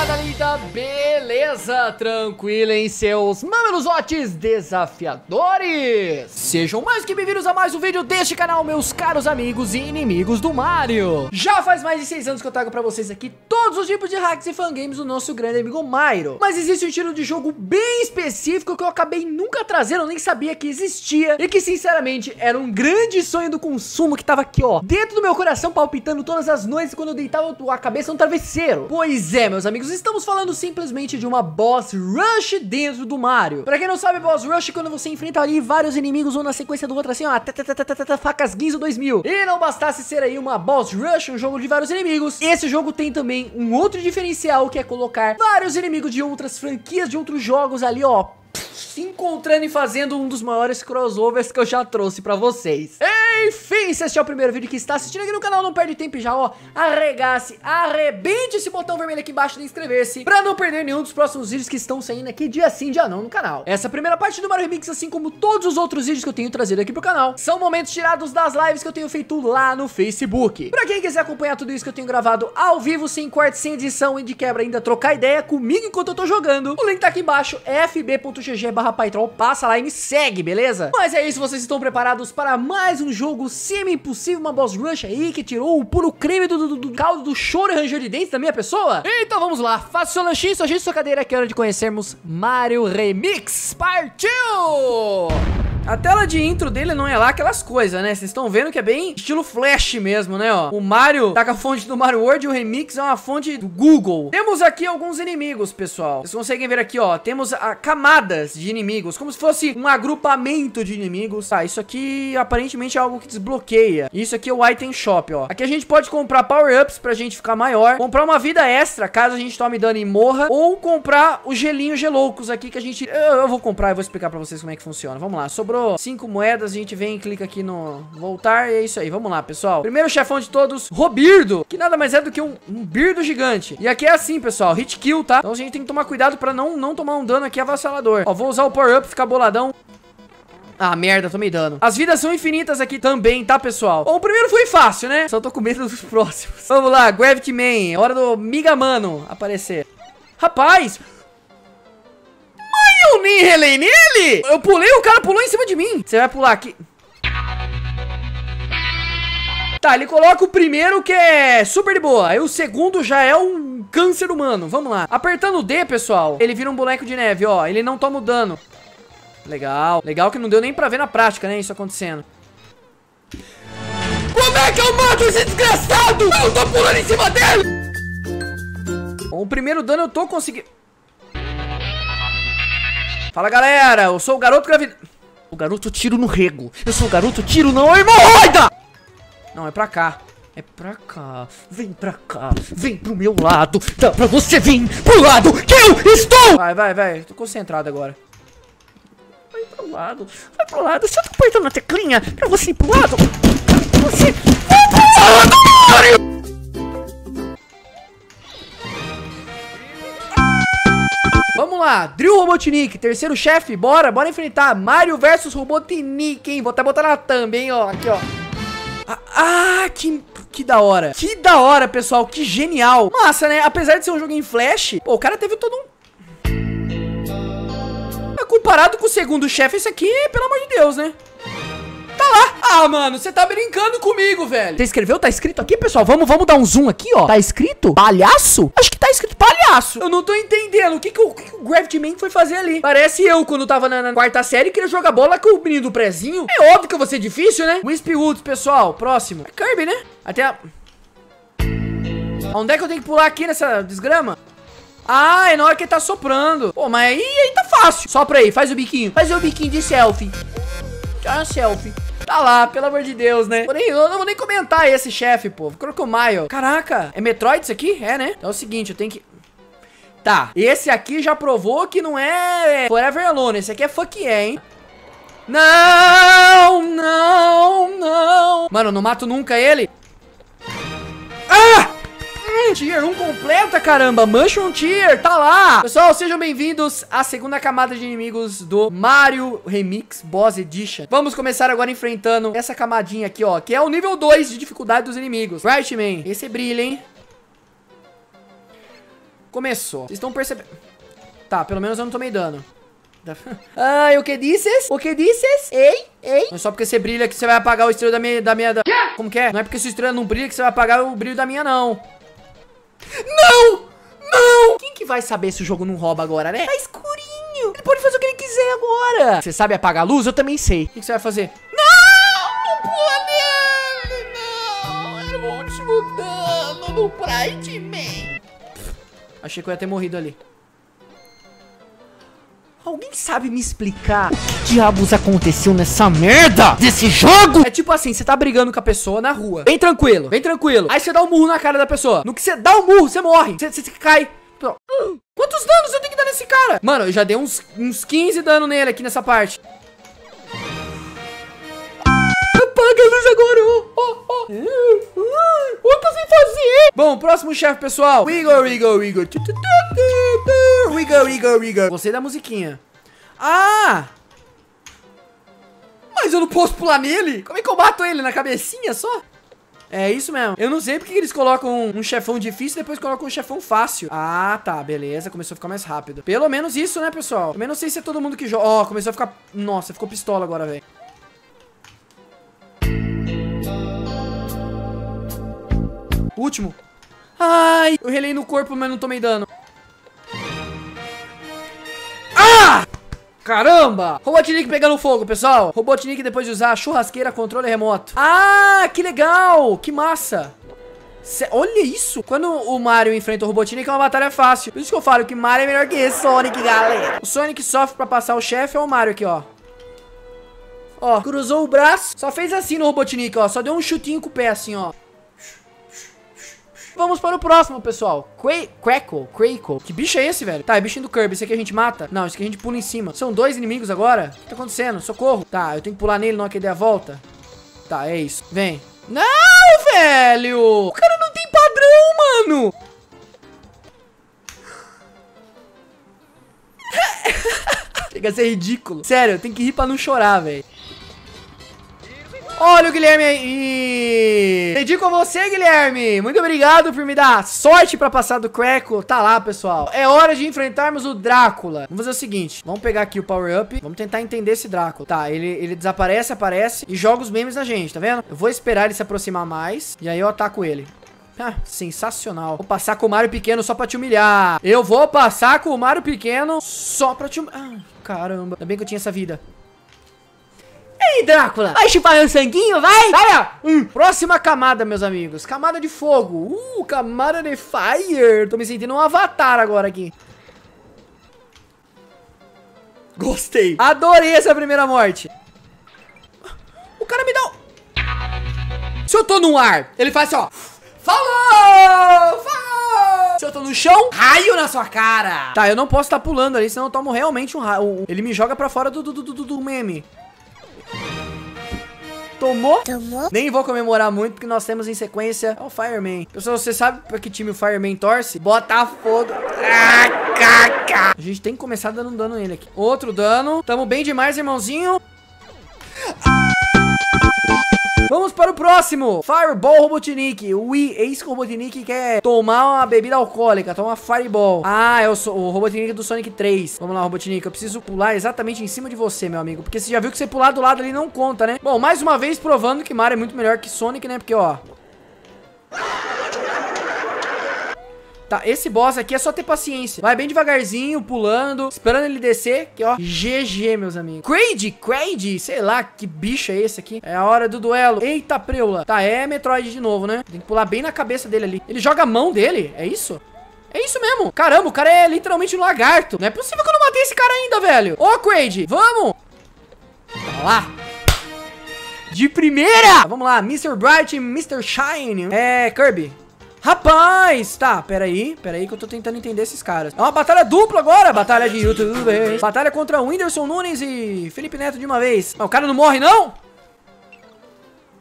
moçada linda, beleza? Tranquila em seus mameluzotes desafiadores? Sejam mais que bem-vindos a mais um vídeo deste canal, meus caros amigos e inimigos do Mario. Já faz mais de seis anos que eu trago pra vocês aqui todos os tipos de hacks e fangames do nosso grande amigo Mairo. Mas existe um estilo de jogo bem específico que eu acabei nunca trazendo, nem sabia que existia e que sinceramente era um grande sonho do consumo que tava aqui, ó, dentro do meu coração palpitando todas as noites quando eu deitava a cabeça no travesseiro. Pois é, meus amigos, estamos falando simplesmente de uma boss rush dentro do Mario. Pra quem não sabe, boss rush é quando você enfrenta ali vários inimigos um na sequência do outro assim, ó, facas Guinzo 2000. E não bastasse ser aí uma boss rush, um jogo de vários inimigos, esse jogo tem também um outro diferencial que é colocar vários inimigos de outras franquias, de outros jogos ali, ó, encontrando e fazendo um dos maiores crossovers que eu já trouxe pra vocês. Enfim, se este é o primeiro vídeo que está assistindo aqui no canal, não perde tempo já, ó, arregace, arrebente esse botão vermelho aqui embaixo de inscrever-se, pra não perder nenhum dos próximos vídeos que estão saindo aqui dia sim, dia não no canal. Essa primeira parte do Mario Remix, assim como todos os outros vídeos que eu tenho trazido aqui pro canal, são momentos tirados das lives que eu tenho feito lá no Facebook. Pra quem quiser acompanhar tudo isso que eu tenho gravado ao vivo, sem corte, sem edição e de quebra ainda trocar ideia comigo enquanto eu tô jogando, o link tá aqui embaixo, fb.gg barra Paitrol, passa lá e me segue, beleza? Mas é isso, vocês estão preparados para mais um jogo semi-impossível, uma boss rush aí que tirou o puro creme do, do, do caldo do choro e ranger de dentes da minha pessoa? Então vamos lá, faça seu lanchinho, sua gente, sua cadeira, que é hora de conhecermos Mario Remix, partiu! A tela de intro dele não é lá aquelas coisas, né? Vocês estão vendo que é bem estilo Flash mesmo, né, ó? O Mario tá com a fonte do Mario World e o Remix é uma fonte do Google. Temos aqui alguns inimigos, pessoal. Vocês conseguem ver aqui, ó. Temos a, camadas de inimigos, como se fosse um agrupamento de inimigos. Tá, isso aqui aparentemente é algo que desbloqueia. Isso aqui é o Item Shop, ó. Aqui a gente pode comprar power-ups pra gente ficar maior, comprar uma vida extra caso a gente tome dano e morra, ou comprar os gelinhos geloucos aqui que a gente... Eu, eu vou comprar e vou explicar pra vocês como é que funciona. Vamos lá, sobrou sobrou 5 moedas, a gente vem e clica aqui no voltar e é isso aí. Vamos lá, pessoal. Primeiro chefão de todos, Robirdo, que nada mais é do que um, um birdo gigante. E aqui é assim, pessoal, hit kill, tá? Então a gente tem que tomar cuidado pra não, não tomar um dano aqui avassalador. Ó, vou usar o power up, ficar boladão. Ah, merda, tomei dano. As vidas são infinitas aqui também, tá, pessoal? Bom, o primeiro foi fácil, né? Só tô com medo dos próximos. Vamos lá, Gravity Man. Hora do Miga Mano aparecer. Rapaz, eu nem relei nele! Eu pulei, o cara pulou em cima de mim. Você vai pular aqui. Tá, ele coloca o primeiro que é super de boa. Aí o segundo já é um câncer humano. Vamos lá. Apertando o D, pessoal, ele vira um boneco de neve, ó. Ele não toma o dano. Legal. Legal que não deu nem pra ver na prática, né, isso acontecendo. Como é que eu mato esse desgraçado? Eu tô pulando em cima dele! Bom, o primeiro dano eu tô conseguindo... Fala galera, eu sou o garoto gravidez. O garoto tiro no rego. Eu sou o garoto tiro não hemorroida! Não, é pra cá. É pra cá. Vem pra cá. Vem pro meu lado. Dá pra você vir pro lado que eu estou! Vai, vai, vai. Tô concentrado agora. Vai pro lado. Vai pro lado. Você tá apertando a teclinha pra você ir pro lado. Você vai pro lado, lá, Drill Robotnik, terceiro chefe, bora, bora enfrentar Mario versus Robotnik, hein? Vou até botar na thumb, hein, ó, aqui, ó Ah, ah que, que da hora Que da hora, pessoal, que genial Massa, né? Apesar de ser um jogo em flash Pô, o cara teve todo um Comparado com o segundo chefe, esse aqui, pelo amor de Deus, né? tá lá. Ah, mano, você tá brincando comigo, velho. Você escreveu? Tá escrito aqui, pessoal? Vamos, vamos dar um zoom aqui, ó. Tá escrito? Palhaço? Acho que tá Eu não tô entendendo. O que que o, que o Gravity Man foi fazer ali? Parece eu quando tava na, na quarta série queria jogar bola com o menino do prezinho. É óbvio que eu vou ser difícil, né? Wispy Woods, pessoal. Próximo. É Kirby, né? Até a... Onde é que eu tenho que pular aqui nessa desgrama? Ah, é na hora que ele tá soprando. Pô, mas aí, aí tá fácil. Sopra aí, faz o biquinho. Faz o biquinho de selfie. Tira uma selfie. Tá lá, pelo amor de Deus, né? Nem, eu não vou nem comentar esse chefe, pô. Maio. Caraca, é Metroid isso aqui? É, né? Então é o seguinte, eu tenho que... Tá, esse aqui já provou que não é Forever Alone. Esse aqui é fuck yeah, hein? Não, não, não. Mano, não mato nunca ele. Ah! tier 1 completa, caramba. Mushroom tier, tá lá. Pessoal, sejam bem-vindos à segunda camada de inimigos do Mario Remix Boss Edition. Vamos começar agora enfrentando essa camadinha aqui, ó, que é o nível 2 de dificuldade dos inimigos. Right, man? Esse brilha, hein? Começou. Vocês estão percebendo... Tá, pelo menos eu não tomei dano. Ai, o que disses? O que disses? Ei, ei. Não é só porque você brilha que você vai apagar o estrela da minha... Da minha da... Como que é? Não é porque sua estrela não brilha que você vai apagar o brilho da minha, não. Não! Não! Quem que vai saber se o jogo não rouba agora, né? Tá escurinho. Ele pode fazer o que ele quiser agora. Você sabe apagar a luz? Eu também sei. O que, que você vai fazer? Não! Nele! Não! Era o último dano no Pride Man. Achei que eu ia ter morrido ali. Alguém sabe me explicar o que diabos aconteceu nessa merda desse jogo? É tipo assim, você tá brigando com a pessoa na rua. Bem tranquilo, bem tranquilo. Aí você dá um murro na cara da pessoa. No que você dá um murro, você morre. Você, você cai. Quantos danos eu tenho que dar nesse cara? Mano, eu já dei uns, uns 15 danos nele aqui nessa parte. Apaga a luz agora. Oh, oh, oh. Sem fazer. Bom, próximo chefe, pessoal. Wiggle, wiggle, wiggle. Wiggle, wiggle, wiggle. Gostei da musiquinha. Ah! Mas eu não posso pular nele? Como é que eu bato ele? Na cabecinha só? É isso mesmo. Eu não sei porque eles colocam um chefão difícil e depois colocam um chefão fácil. Ah, tá. Beleza. Começou a ficar mais rápido. Pelo menos isso, né, pessoal? Também não sei se é todo mundo que joga. Ó, oh, começou a ficar... Nossa, ficou pistola agora, velho. Último. Ai, eu relei no corpo, mas não tomei dano. Ah! Caramba! Robotnik pegando fogo, pessoal. Robotnik depois de usar a churrasqueira, controle remoto. Ah, que legal! Que massa! Olha isso! Quando o Mario enfrenta o Robotnik é uma batalha fácil. Por isso que eu falo que Mario é melhor que Sonic, galera. O Sonic sofre pra passar o chefe é o Mario aqui, ó. Ó, cruzou o braço, só fez assim no Robotnik, ó. Só deu um chutinho com o pé assim, ó. Vamos para o próximo, pessoal. Crackle, Crackle. Que bicho é esse, velho? Tá, é bichinho do Kirby. Esse aqui a gente mata? Não, esse aqui a gente pula em cima. São dois inimigos agora? O que tá acontecendo? Socorro. Tá, eu tenho que pular nele, não que dê a volta. Tá, é isso. Vem. Não, velho! O cara não tem padrão, mano! Chega a ser ridículo. Sério, tem que rir pra não chorar, velho. Olha o Guilherme aí. Dedico a você, Guilherme. Muito obrigado por me dar sorte pra passar do Crackle. Tá lá, pessoal. É hora de enfrentarmos o Drácula. Vamos fazer o seguinte. Vamos pegar aqui o Power Up. Vamos tentar entender esse Drácula. Tá, ele, ele desaparece, aparece e joga os memes na gente, tá vendo? Eu vou esperar ele se aproximar mais. E aí eu ataco ele. Ah, sensacional. Vou passar com o Mario Pequeno só pra te humilhar. Eu vou passar com o Mario Pequeno só pra te humilhar. Ah, caramba. Ainda bem que eu tinha essa vida aí, Drácula? Vai chupar meu sanguinho, vai? Vai, ó. Hum. Próxima camada, meus amigos. Camada de fogo. Uh, camada de fire. Tô me sentindo um avatar agora aqui. Gostei. Adorei essa primeira morte. O cara me dá um... Se eu tô no ar, ele faz assim, ó. Falou! Falou! Se eu tô no chão, raio na sua cara. Tá, eu não posso estar tá pulando ali, senão eu tomo realmente um raio. Ele me joga pra fora do, do, do, do, do meme. Tomou? Tomou. Nem vou comemorar muito, porque nós temos em sequência o Fireman. Pessoal, você sabe pra que time o Fireman torce? Botafogo. Ah, A gente tem que começar dando dano nele aqui. Outro dano. Tamo bem demais, irmãozinho. Ah. Vamos para o próximo. Fireball Robotnik. O ex Robotnik quer tomar uma bebida alcoólica, tomar Fireball. Ah, é o, o Robotnik do Sonic 3. Vamos lá, Robotnik. Eu preciso pular exatamente em cima de você, meu amigo. Porque você já viu que você pular do lado ali não conta, né? Bom, mais uma vez provando que Mario é muito melhor que Sonic, né? Porque, ó... Tá, esse boss aqui é só ter paciência. Vai bem devagarzinho, pulando, esperando ele descer, que ó, GG, meus amigos. Kraid, Kraid, sei lá que bicho é esse aqui. É a hora do duelo. Eita, preula. Tá, é Metroid de novo, né? Tem que pular bem na cabeça dele ali. Ele joga a mão dele, é isso? É isso mesmo. Caramba, o cara é literalmente um lagarto. Não é possível que eu não matei esse cara ainda, velho. Ô, Kraid, vamos. Tá lá. De primeira! Vamos lá, Mr. Bright e Mr. Shine. É, Kirby. Rapaz! Tá, peraí, peraí que eu tô tentando entender esses caras. É uma batalha dupla agora, batalha de youtubers. Batalha contra Whindersson Nunes e Felipe Neto de uma vez. Mas o cara não morre, não?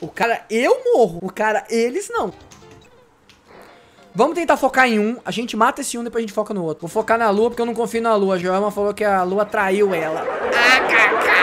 O cara, eu morro. O cara, eles não. Vamos tentar focar em um. A gente mata esse um, depois a gente foca no outro. Vou focar na lua, porque eu não confio na lua. A Joelma falou que a lua traiu ela. Ah,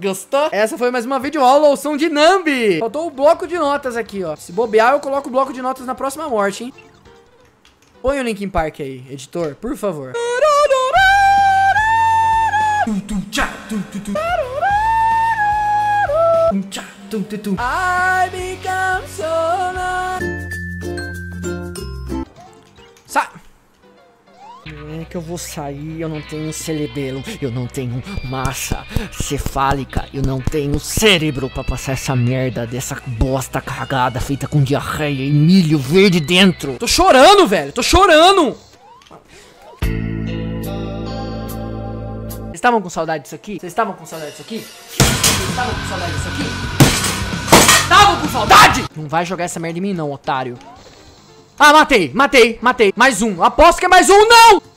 Gostou? Essa foi mais uma vídeo aula som de Nambi. Faltou o bloco de notas aqui, ó. Se bobear, eu coloco o bloco de notas na próxima morte, hein? Põe o Linkin Park aí, editor, por favor. I become que eu vou sair, eu não tenho cerebelo, eu não tenho massa cefálica, eu não tenho cérebro pra passar essa merda dessa bosta cagada feita com diarreia e milho verde dentro. Tô chorando, velho, tô chorando. Vocês estavam com saudade disso aqui? Vocês estavam com saudade disso aqui? Vocês estavam com saudade disso aqui? Estavam com saudade? Não vai jogar essa merda em mim não, otário. Ah, matei, matei, matei. Mais um. Aposto que é mais um. Não!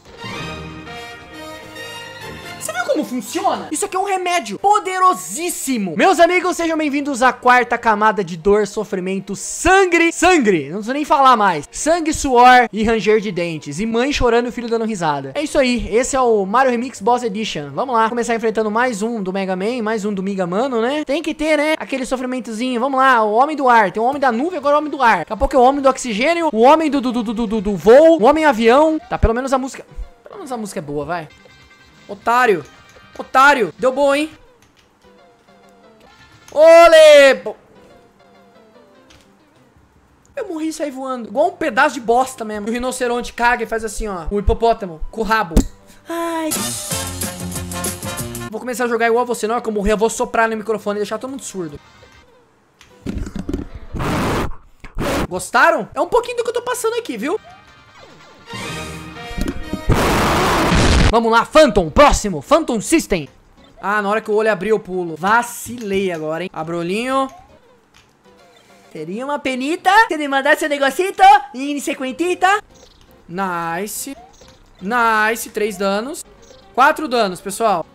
Funciona? Isso aqui é um remédio poderosíssimo. Meus amigos, sejam bem-vindos à quarta camada de dor, sofrimento, sangue, sangue, não preciso nem falar mais. Sangue, suor e ranger de dentes. E mãe chorando e o filho dando risada. É isso aí, esse é o Mario Remix Boss Edition. Vamos lá, começar enfrentando mais um do Mega Man, mais um do Mega Mano, né? Tem que ter, né? Aquele sofrimentozinho. Vamos lá, o Homem do Ar. Tem o Homem da Nuvem, agora o Homem do Ar. Daqui a pouco é o Homem do Oxigênio, o Homem do, do, do, do, do, do voo, o Homem Avião. Tá, pelo menos a música... Pelo menos a música é boa, vai. Otário. Otário. Deu bom, hein? Olê! Eu morri e saí voando. Igual um pedaço de bosta mesmo. O rinoceronte caga e faz assim, ó. O hipopótamo com o rabo. Ai. Vou começar a jogar igual você. Não é que eu morrer, eu vou soprar no microfone e deixar todo mundo surdo. Gostaram? É um pouquinho do que eu tô passando aqui, viu? Vamos lá, Phantom, próximo, Phantom System. Ah, na hora que o olho abrir eu pulo. Vacilei agora, hein. Abra o olhinho. Teria uma penita. Se ele mandar seu negocito em sequentita. Nice. Nice, três danos. Quatro danos, pessoal.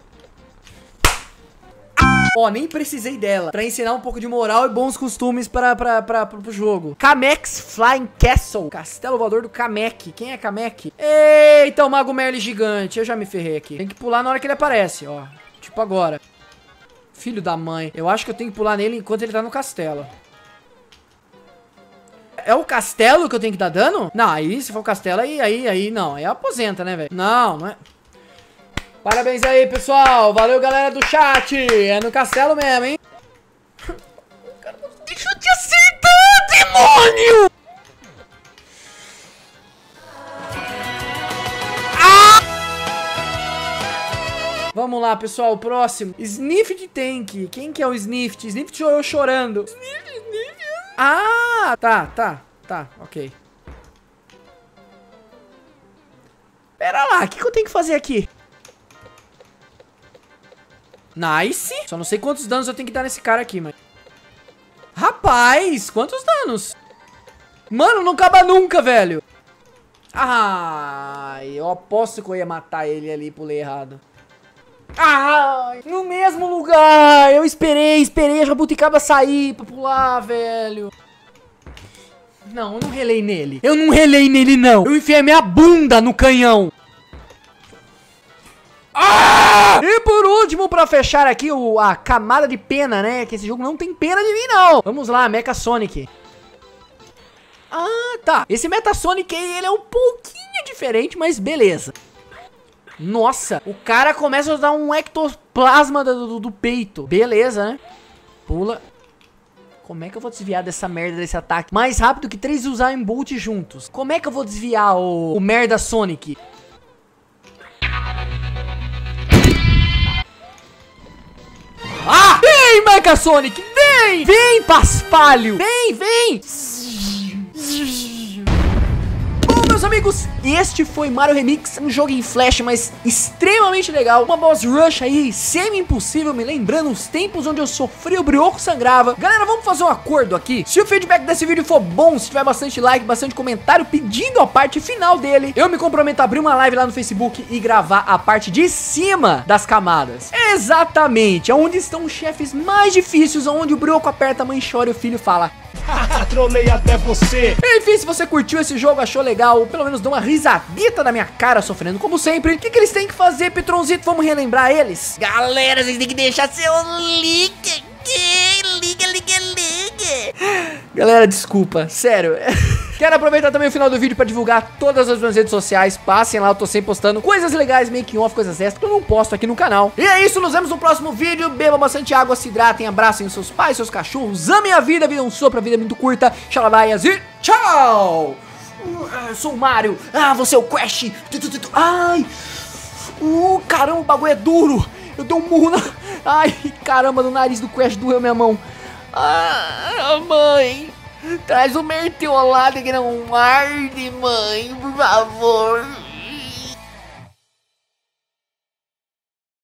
Ó, nem precisei dela pra ensinar um pouco de moral e bons costumes pra, pra, pra, pra, pro jogo. Kamex Flying Castle. Castelo voador do Kamek. Quem é Kamek? Eita, o Mago Merle gigante. Eu já me ferrei aqui. Tem que pular na hora que ele aparece, ó. Tipo agora. Filho da mãe. Eu acho que eu tenho que pular nele enquanto ele tá no castelo. É o castelo que eu tenho que dar dano? Não, aí se for o castelo, aí, aí, aí, não. Aí aposenta, né, velho? Não, não é... Parabéns aí, pessoal. Valeu, galera do chat. É no castelo mesmo, hein? Deixa eu te acertar, demônio! Ah! Vamos lá, pessoal, o próximo. Sniffed Tank. Quem que é o Sniffed? Sniffed chorou chorando. Sniffed, Sniffed. Ah, tá, tá, tá, ok. Pera lá, o que, que eu tenho que fazer aqui? Nice. Só não sei quantos danos eu tenho que dar nesse cara aqui, mas... Rapaz, quantos danos? Mano, não acaba nunca, velho. Ah, eu aposto que eu ia matar ele ali, pulei errado. Ah, no mesmo lugar. Eu esperei, esperei a jabuticaba sair pra pular, velho. Não, eu não relei nele. Eu não relei nele, não. Eu enfiei minha bunda no canhão. Ah! E por último, pra fechar aqui o, a camada de pena, né? Que esse jogo não tem pena de mim, não. Vamos lá, Mecha Sonic. Ah, tá. Esse Metasonic aí, ele é um pouquinho diferente, mas beleza. Nossa, o cara começa a usar um ectoplasma do, do, do, peito. Beleza, né? Pula. Como é que eu vou desviar dessa merda desse ataque? Mais rápido que três usar em Bolt juntos. Como é que eu vou desviar o, o merda Sonic? Vem, Mega Sonic! Vem! Vem, paspalho! Vem, vem! Meus amigos, este foi Mario Remix, um jogo em flash, mas extremamente legal. Uma boss rush aí, semi-impossível, me lembrando os tempos onde eu sofri o brioco sangrava. Galera, vamos fazer um acordo aqui. Se o feedback desse vídeo for bom, se tiver bastante like, bastante comentário pedindo a parte final dele, eu me comprometo a abrir uma live lá no Facebook e gravar a parte de cima das camadas. Exatamente, onde estão os chefes mais difíceis, onde o brioco aperta a mãe chora e o filho fala... Trolei até você. Enfim, se você curtiu esse jogo, achou legal, ou pelo menos deu uma risadita da minha cara sofrendo como sempre, o que, que eles têm que fazer, Petronzito? Vamos relembrar eles? Galera, vocês têm que deixar seu like aqui. Liga, liga, liga. Galera, desculpa, sério. Quero aproveitar também o final do vídeo pra divulgar todas as minhas redes sociais. Passem lá, eu tô sempre postando coisas legais, making off, coisas extras que eu não posto aqui no canal. E é isso, nos vemos no próximo vídeo. Bebam bastante água, se hidratem, abracem seus pais, seus cachorros, amem a vida, vida é um sopro, a vida é muito curta. Xalabaias e tchau! Eu sou o Mario. Ah, você é o Crash. Ai! Uh, caramba, o bagulho é duro. Eu dei um murro na... Ai, caramba, no nariz do Crash doeu minha mão. Ah, mãe. Traz o mertiolado que não arde, mãe, por favor.